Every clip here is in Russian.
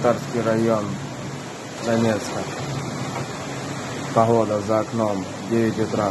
Пролетарский район, Донецка. Погода за окном, 9 утра.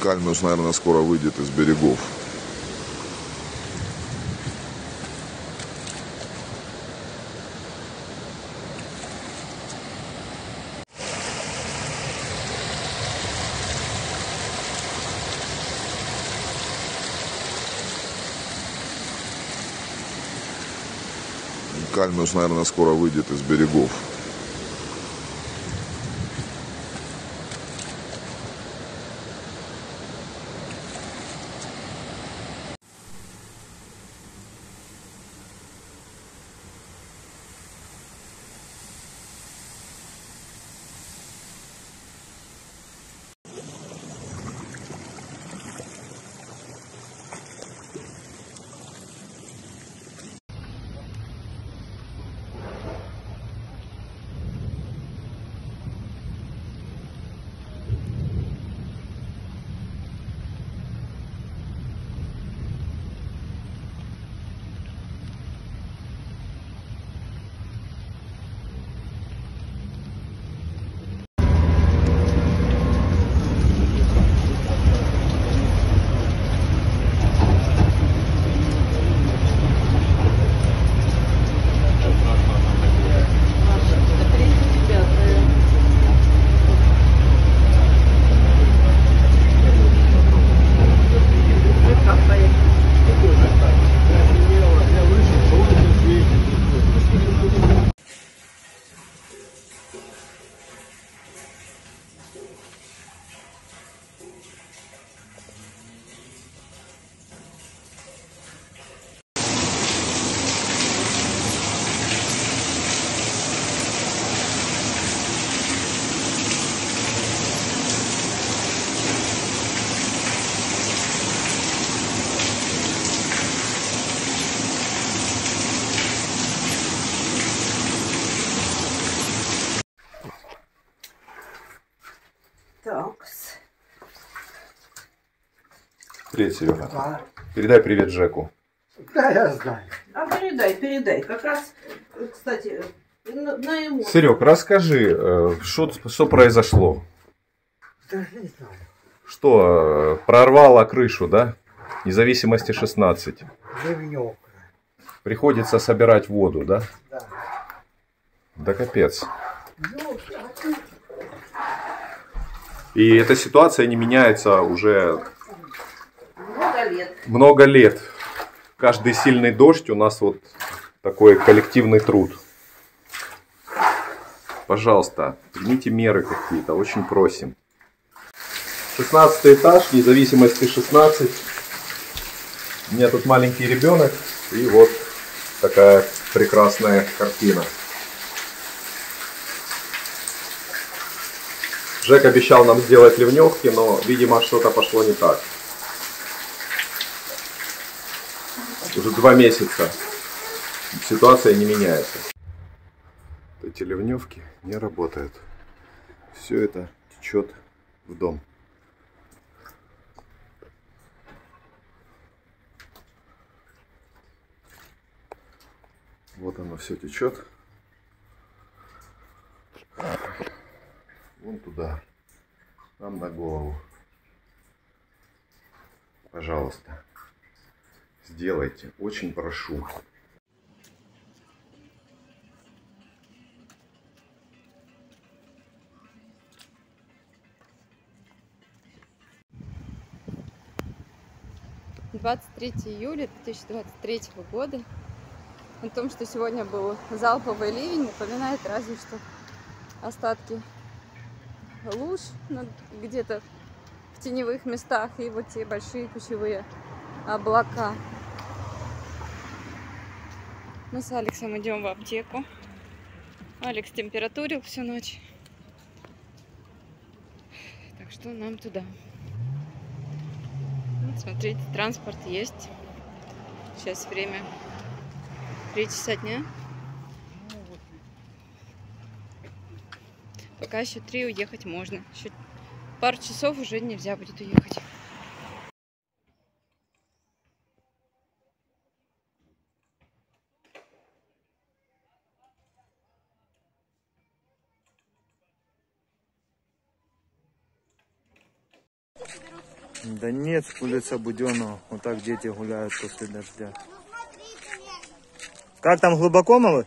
Кальмиус, наверное, скоро выйдет из берегов. Кальмиус, наверное, скоро выйдет из берегов. Так. Привет, Серега. Да, Передай привет Жеку. да, я знаю. А передай, передай. Как раз, э, кстати, на, на ему. Серег, расскажи, э, что, что произошло? Даже не знаю. Что, э, прорвало крышу, да? Независимости 16. Ливневка. Приходится собирать воду, да? Да. Да капец. Ну, И эта ситуация не меняется уже Много лет. много лет. Каждый сильный дождь у нас вот такой коллективный труд. Пожалуйста, примите меры какие-то, очень просим. 16 этаж, независимости 16. У меня тут маленький ребенок. И вот такая прекрасная картина. Жек обещал нам сделать ливневки, но, видимо, что-то пошло не так. Уже два месяца ситуация не меняется. Эти ливневки не работают. Все это течет в дом. Вот оно все течет. Вон туда. Нам на голову. Пожалуйста. Сделайте. Очень прошу. Двадцать третье июля 2023 года. О том, что сегодня был залповый ливень, напоминает разве что остатки луж где-то в теневых местах и вот те большие кучевые облака. Мы с Алексом идем в аптеку. Алекс температурил всю ночь. Так что нам туда. Вот, смотрите, транспорт есть. Сейчас время 3 часа дня. Пока еще 3 уехать можно. Еще пару часов уже нельзя будет уехать. Донецк, улица Буденного. Вот так дети гуляют после дождя. Как там глубоко, малыш?